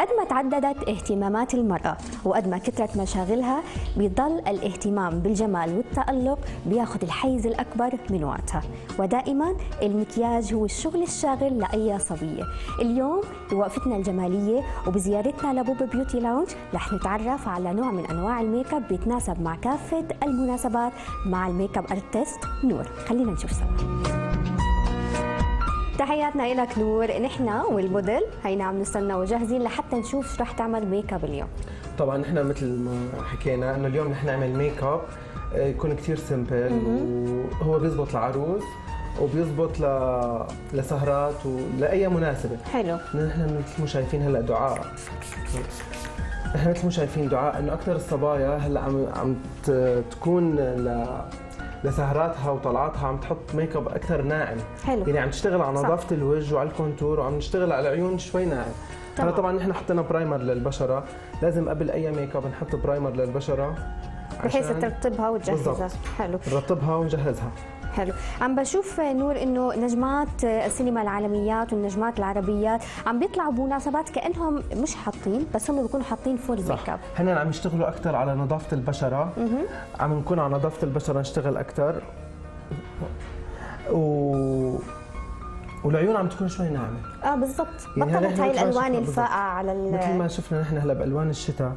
قد ما تعددت اهتمامات المرأة وقد ما كثرت مشاغلها بيضل الاهتمام بالجمال والتألق بياخذ الحيز الأكبر من وقتها. ودائما المكياج هو الشغل الشاغل لأي صبية اليوم بوقفتنا الجمالية وبزيارتنا لبوب بيوتي لاونج رح نتعرف على نوع من أنواع ال make up بيتناسب مع كافة المناسبات مع ال make up artist نور. خلينا نشوف سوا. تحياتنا لك نور نحن والموديل هينا عم نستنى وجاهزين لحتى نشوف شو رح تعمل make up اليوم. طبعا نحن مثل ما حكينا إنه اليوم نحن نعمل make up آه، يكون كثير simple وهو بيزبط العروس وبيزبط ل... لسهرات ولاي مناسبة. حلو. نحن مثل ما شايفين هلأ دعاء. نحن مثل ما شايفين دعاء إنه أكثر الصبايا هلأ عم عم تكون ل... لسهراتها وطلعاتها عم تحط make up أكثر ناعم حلو. يعني عم تشتغل على. نظافة الوجه وعلى ال contour وعم نشتغل على العيون شوي ناعم. هلا طبعا نحن حطينا primer للبشرة لازم قبل أي make up نحط primer للبشرة بحيث عشان ترطبها وتجهزها. حلو نرطبها ونجهزها حلو. عم بشوف نور إنه نجمات السينما العالميات والنجمات العربيات عم بيطلعوا بمناسبات كأنهم مش حاطين بس هم بيكونوا حاطين full make up. هن عم يشتغلوا أكثر على نظافة البشرة. عم نكون على نظافة البشرة نشتغل أكثر و والعيون عم تكون شوي ناعمة. آه بالضبط. يعني بطلت هاي الألوان الفاقعة على ال- مثل ما شفنا نحن هلا بألوان الشتاء.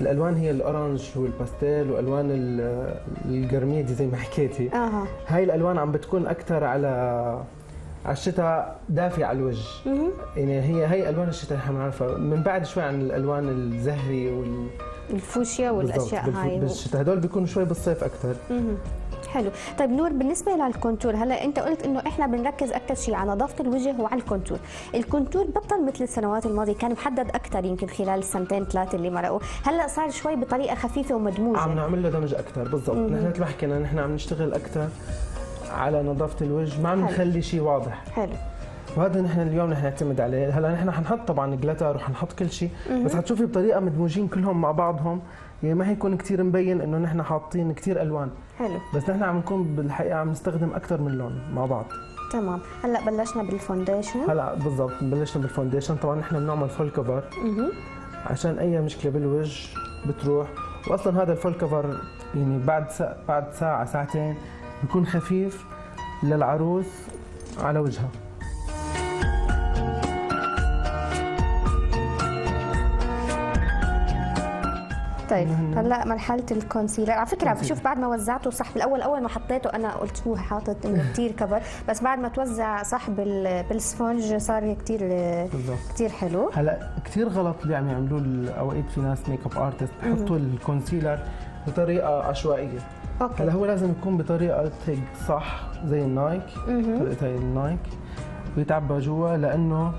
الألوان هي ال orange والباستيل وألوان ال- القرميدي زي ما حكيتي. أها. هاي الألوان عم بتكون أكثر على على الشتاء دافية على الوجه. يعني هي هي ألوان الشتاء نحن بنعرفها من بعد شوي عن الألوان الزهري وال الفوشيا والأشياء هاي. بالشتاء. هدول بيكونوا شوي بالصيف أكثر. حلو. طيب نور بالنسبة لل contour هلا أنت قلت إنه إحنا بنركز أكثر شيء على نظافه الوجه وعلى ال contour. ال contour بطل مثل السنوات الماضية كان محدد أكثر يمكن خلال السنتين ثلاثة اللي مرقوا. هلا صار شوي بطريقة خفيفة ومدموجة. عم نعمل له دمج أكثر بالضبط. نحن مثل ما حكينا نحن عم نشتغل أكثر على نظافة الوجه ما عم. نخلي شيء واضح. حلو. وهذا نحن اليوم نحن نعتمد عليه. هلا نحن حنحط طبعا glitter وحنحط كل شيء بس حتشوفي بطريقة مدموجين كلهم مع بعضهم يعني ما حيكون كثير مبين إنه نحن حاطين كثير ألوان. حلو. بس نحن عم نكون بالحقيقة عم نستخدم أكثر من لون مع بعض. تمام. هلا بلشنا بال foundation هلا بالضبط بلشنا بال foundation طبعا نحن بنعمل full cover عشان أي مشكلة بالوجه بتروح. واصلا هذا ال full cover يعني بعد سا... بعد ساعة ساعتين بيكون خفيف للعروس على وجهها. طيب. هلا مرحلة ال concealer. على فكرة بشوف بعد ما وزعته صح بالاول أول ما حطيته أنا قلت هو حاطط إنه كثير كبر. بس بعد ما توزع صح بال... بال sponge صار كثير كثير حلو. هلأ كثير غلط اللي عم يعملوه اوقات في ناس makeup artist بحطوا ال concealer بطريقة عشوائية. okay. هلأ هو لازم يكون بطريقة هيك صح زي ال Nike طريقه ال Nike ويتعبى جوا لأنه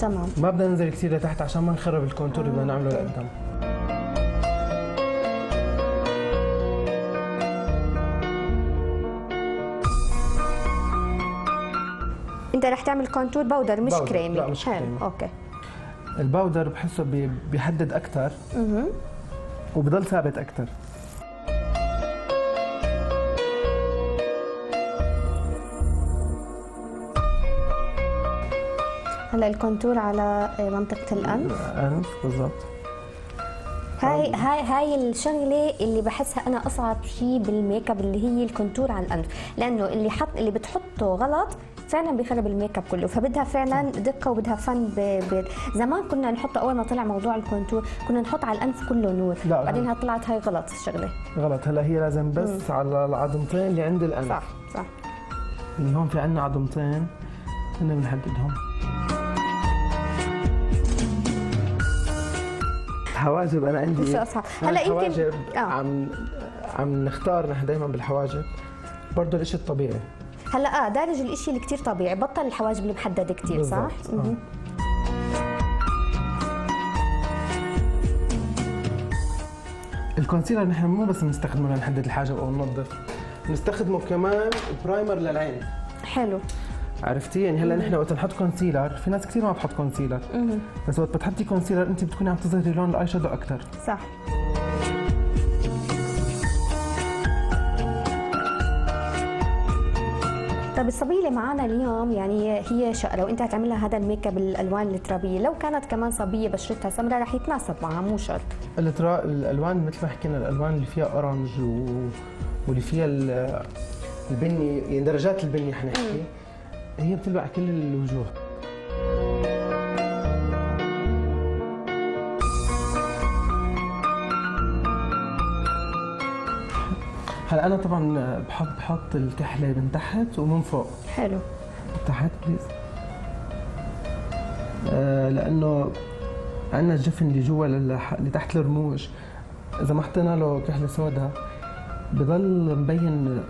تمام. ما بدنا ننزل كثير لتحت عشان ما نخرب ال contour اللي بدنا نعمله لقدام. انت رح تعمل contour powder مش powder. creamy. لا، مش حلو. creamy. okay. ال powder بحسه بي- بيحدد أكثر وبضل ثابت أكثر هلا ال contour على منطقة الأنف. انف بالضبط. هاي هاي هاي الشغلة اللي بحسها أنا أصعب شيء بالميك أب اللي هي ال contour على الأنف. لأنه اللي حط اللي بتحطه غلط فعلا بيخرب الميك أب كله. فبدها فعلا دقة وبدها فن ب... ب... زمان كنا نحط أول ما طلع موضوع ال contour كنا نحط على الأنف كله نور. لا. بعدين طلعت هاي غلط الشغلة. غلط. هلا هي لازم بس على العظمتين اللي عند الأنف. صح صح. يعني هون في عندنا عظمتين هن بنحددهم. الحواجب أنا عندي. مش أصعب. هلا يمكن الحواجب آه. عم عم نختار نحن دائما بالحواجب. برضه الإشي الطبيعي. هلا آه دارج الإشي اللي كثير طبيعي. بطل الحواجب المحددة كثير صح؟ آه. ال concealer نحن مو بس بنستخدمه لنحدد الحاجب أو ننظف. بنستخدمه كمان primer للعين. حلو. عرفتي؟ يعني هلا نحن وقت نحط concealer في ناس كثير ما بتحط concealer بس وقت بتحطي concealer انت بتكوني عم تظهري لون ال eye shadow أكثر صح. طيب الصبية اللي معنا اليوم يعني هي شقره وانت هتعمل لها هذا الميك اب الألوان الترابيه لو كانت كمان صبية بشرتها سمراء رح يتناسب معها مو شرط. الترا... الألوان مثل ما حكينا الألوان اللي فيها orange و... واللي فيها ال- البني يعني درجات البني حنحكي هي بتلبق كل الوجوه. هلا أنا طبعا بحب بحط الكحلة من تحت ومن فوق. حلو. تحت بليز آه لأنه عندنا الجفن اللي جوا اللي تحت الرموش إذا ما حطينا له كحلة سوداء بضل مبين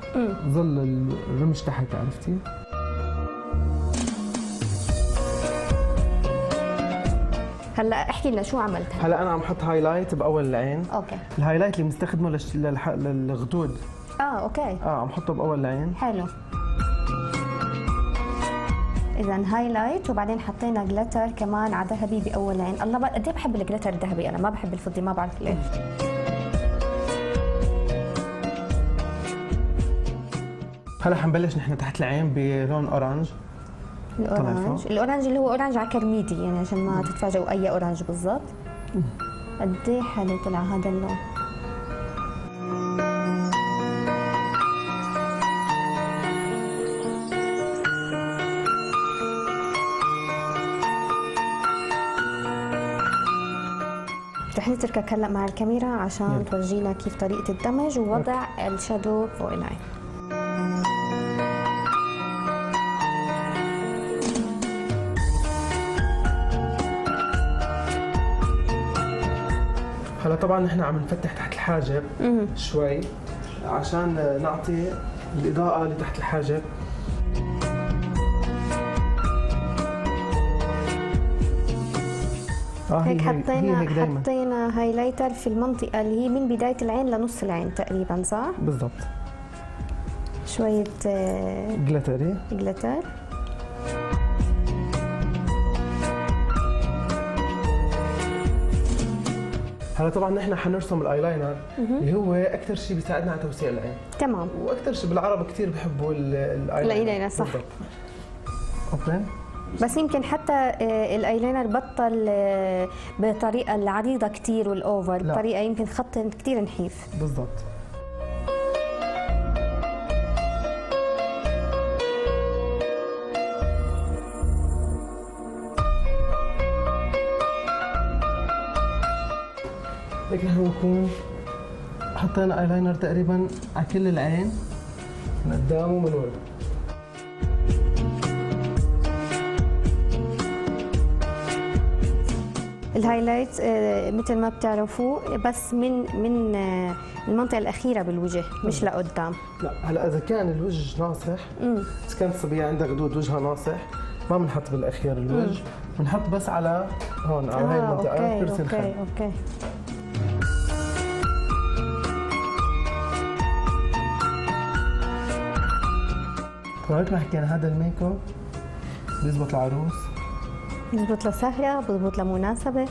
ظل الرمش تحت عرفتي؟ هلا احكي لنا شو عملت هلا أنا عم حط highlight بأول العين. okay. ال highlight اللي بنستخدمه للش- للح... للخدود. آه okay. آه عم حطه بأول العين. حلو. اذا highlight وبعدين حطينا glitter كمان على ذهبي بأول عين الله قد إيه بحب ال glitter الذهبي؟ أنا ما بحب الفضي ما بعرف ليش. هلا حنبلش نحن تحت العين بلون orange ال orange. ال orange اللي هو orange على قرميدي يعني عشان ما تتفاجئوا أي orange بالضبط. قد إيه حلو طلع هذا اللون. رح نتركك هلا مع الكاميرا عشان يلا. تورجينا كيف طريقة الدمج ووضع ال shadow فوق العين. هلا طبعا نحن عم نفتح تحت الحاجب شوي عشان نعطي الإضاءة اللي تحت الحاجب آه هيك هي حطينا هي هيك حطينا highlighter في المنطقة اللي هي من بداية العين لنص العين تقريبا صح؟ بالضبط. شوية آه، glittery glitter هلا طبعا نحن حنرسم الآيلاينر اللي هو أكثر شيء بيساعدنا على توسيع العين. تمام. وأكثر شيء بالعرب كثير بحبوا ال- الآيلاينر. صح. okay. بس يمكن حتى آه، الآيلاينر بطل آه، بالطريقة العريضة كتير وال over. لا. بطريقة يمكن خط كتير نحيف. بالضبط. هيك نحن بنكون حطينا ايلاينر تقريبا على كل العين. من قدام ومن ورا ال highlight آه، مثل ما بتعرفوا بس من من آه، المنطقة الأخيرة بالوجه مش لقدام. لا هلا إذا كان الوجه ناصح. إذا كانت الصبية عندها خدود وجهها ناصح ما بنحط بالأخير الوجه. بنحط بس على هون على هاي آه، المنطقة okay كرسي الخد okay okay. وهيك ما حكينا هذا الميك اب بيزبط العروس بزبط لسهرة بزبط لمناسبة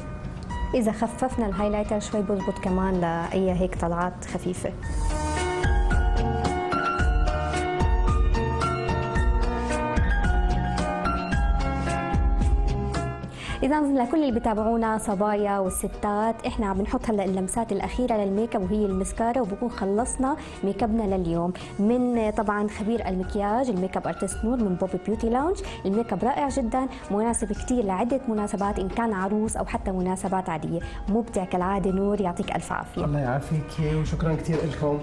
إذا خففنا ال highlighter شوي بزبط كمان لأي هيك طلعات خفيفة. إذا لكل اللي بتابعونا صبايا والستات إحنا عم بنحط هلا اللمسات الأخيرة للميك أب وهي المسكارا وبكون خلصنا ميك أبنا لليوم. من طبعا خبير المكياج ال makeup artist نور من بوبي Beauty Lounge الميك أب رائع جدا مناسب كثير لعدة مناسبات إن كان عروس أو حتى مناسبات عادية. مبدع كالعادة نور يعطيك ألف عافية. الله يعافيك وشكرا كثير لكم